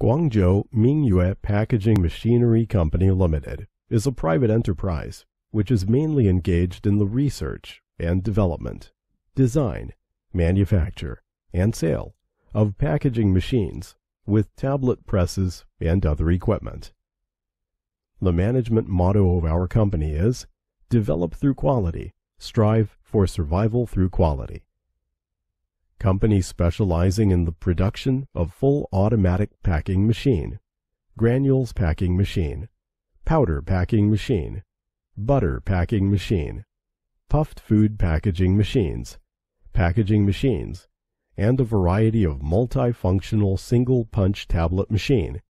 Guangzhou Mingyue Packaging Machinery Company Limited is a private enterprise which is mainly engaged in the research and development, design, manufacture, and sale of packaging machines with tablet presses and other equipment. The management motto of our company is Develop through quality, strive for survival through quality. Company specializing in the production of full automatic packing machine, granules packing machine, powder packing machine, butter packing machine, puffed food packaging machines, packaging machines, and a variety of multifunctional single punch tablet machine